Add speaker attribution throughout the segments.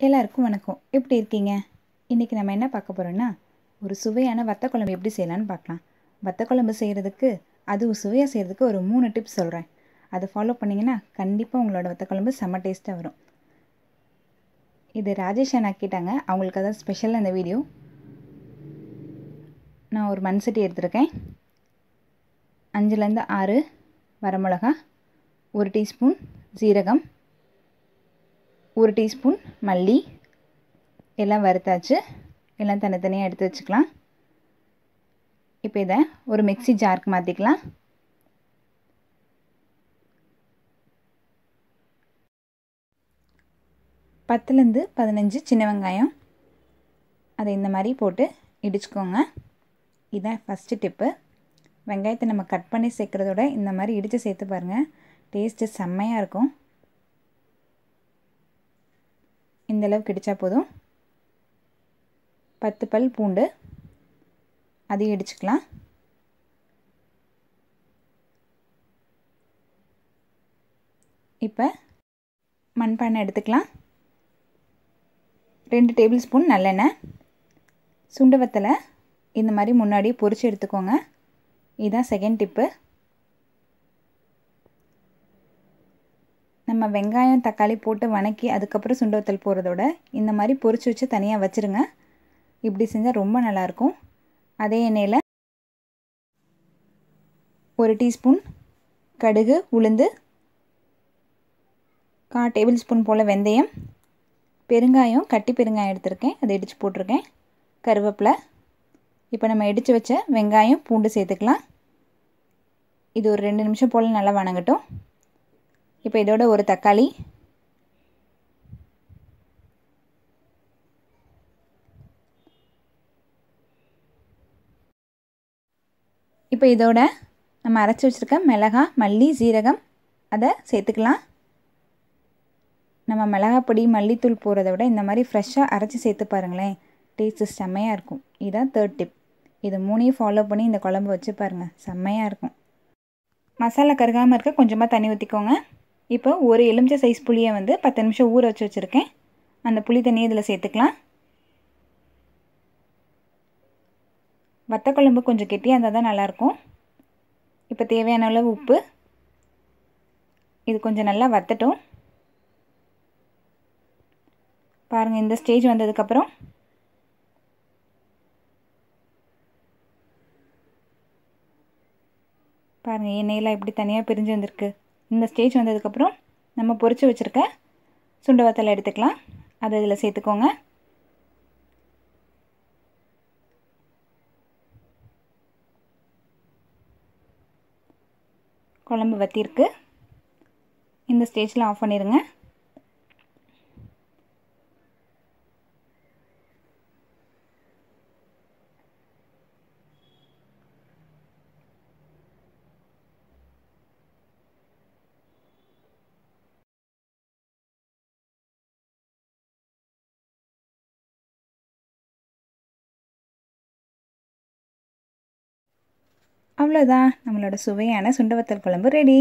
Speaker 1: எல்லாருக்கும் வணக்கம். எப்படி இருக்கீங்க? இன்றைக்கி நம்ம என்ன பார்க்க போகிறோன்னா ஒரு சுவையான வத்த குழம்பு எப்படி செய்யலான்னு பார்க்கலாம். வத்த குழம்பு செய்கிறதுக்கு அது சுவையாக செய்கிறதுக்கு ஒரு மூணு டிப்ஸ் சொல்கிறேன் அதை ஃபாலோ பண்ணிங்கன்னா கண்டிப்பாக உங்களோட வத்த குழம்பு செம்ம டேஸ்ட்டாக வரும். இது ராஜேஷ் அண்ணா கேட்டாங்க. அவங்களுக்கு அதான் ஸ்பெஷலாக இந்த வீடியோ நான் ஒரு மண் சட்டி எடுத்திருக்கேன். அஞ்சுலேருந்து ஆறு வரமிளகா ஒரு டீஸ்பூன் ஜீரகம் ஒரு டீஸ்பூன் மல்லி. எல்லாம் வறுத்தாச்சு. எல்லாம் தனித்தனியாக எடுத்து வச்சுக்கலாம். இப்போ இதை ஒரு மிக்சி ஜாருக்கு மாற்றிக்கலாம் பத்துலேருந்து பதினஞ்சு சின்ன வெங்காயம். அதை இந்த மாதிரி போட்டு இடிச்சுக்கோங்க. இதான் ஃபஸ்ட்டு டிப்பு வெங்காயத்தை நம்ம கட் பண்ணி சேர்க்குறதோட இந்த மாதிரி இடித்து சேர்த்து பாருங்கள் டேஸ்ட்டு செம்மையாக இருக்கும். இந்தளவு கிடைச்சா இடித்தா போதும். பத்து பல் பூண்டு. அதையும் இடிச்சுக்கலாம். இப்போ மண்பானை எடுத்துக்கலாம். ரெண்டு டேபிள் ஸ்பூன் நல்லெண்ணெய் சுண்டு வத்தலை இந்த மாதிரி முன்னாடி பொரித்து எடுத்துக்கோங்க. இதுதான் செகண்ட் டிப்பு நம்ம வெங்காயம் தக்காளி போட்டு வணக்கி அதுக்கப்புறம் சுண்டு வத்தல் போடுறதோட இந்த மாதிரி பொரிச்சு வச்சு தனியாக வச்சுருங்க. இப்படி செஞ்சால் ரொம்ப நல்லாயிருக்கும். அதே எண்ணெயில் ஒரு டீஸ்பூன் கடுகு உளுந்து கா டேபிள் ஸ்பூன் போல் வெந்தயம் பெருங்காயம் கட்டி பெருங்காயம் எடுத்திருக்கேன். அதை இடித்து போட்டிருக்கேன். கருவேப்பிலை. இப்போ நம்ம இடித்து வச்ச வெங்காயம் பூண்டு சேர்த்துக்கலாம். இது ஒரு ரெண்டு நிமிஷம் போல் நல்லா வணங்கட்டும். இப்போ இதோட ஒரு தக்காளி. இப்போ இதோட நம்ம அரைச்சி வச்சுருக்க மிளகா மல்லி சீரகம் அதை சேர்த்துக்கலாம். நம்ம மிளகாப்பொடி மல்லித்தூள் போகிறத விட இந்த மாதிரி ஃப்ரெஷ்ஷாக அரைச்சி சேர்த்து பாருங்களேன். டேஸ்ட்டு செம்மையாக இருக்கும். இதுதான் தேர்ட் டிப் இது மூணையும் ஃபாலோ பண்ணி இந்த குழம்பு வச்சு பாருங்கள் செம்மையாக இருக்கும். மசாலா கருகாமல் இருக்க கொஞ்சமாக தண்ணி ஊற்றிக்கோங்க இப்போ ஒரு எலுமிச்சை சைஸ் புளியை வந்து பத்து நிமிஷம் ஊற வச்சு வச்சுருக்கேன். அந்த புளி தண்ணியை இதில் சேர்த்துக்கலாம். வத்தக்குழம்பு கொஞ்சம் கெட்டியாக இருந்தால் தான் நல்லாயிருக்கும். இப்போ தேவையான அளவு உப்பு. இது கொஞ்சம் நல்லா வத்தட்டும். பாருங்கள் இந்த ஸ்டேஜ் வந்ததுக்கப்புறம் பாருங்கள் எண்ணெயெல்லாம் எப்படி தனியாக பிரிஞ்சு வந்திருக்கு. இந்த ஸ்டேஜ் வந்ததுக்கப்புறம் நம்ம பொறிச்சு வச்சுருக்க சுண்ட வத்தலை எடுத்துக்கலாம். அதை இதில் சேர்த்துக்கோங்க. குழம்பு வத்திருக்கு இந்த ஸ்டேஜில் ஆஃப் பண்ணிடுங்க அவ்வளோதான். நம்மளோட சுவையான சுண்டவத்தல் குழம்பு ரெடி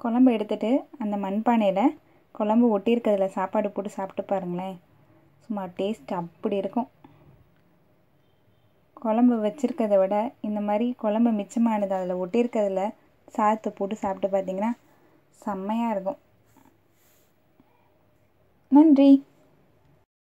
Speaker 1: குழம்பு எடுத்துகிட்டு அந்த மண்பானையில் குழம்பு ஒட்டியிருக்கிறதுல சாப்பாடு போட்டு சாப்பிட்டு பாருங்களேன். சும்மா டேஸ்ட் அப்படி இருக்கும். குழம்பு வச்சுருக்கிறத விட இந்த மாதிரி குழம்பு மிச்சமானது அதில் ஒட்டியிருக்கிறதுல சாதத்தை போட்டு சாப்பிட்டு பார்த்தீங்கன்னா செம்மையாக இருக்கும். நன்றி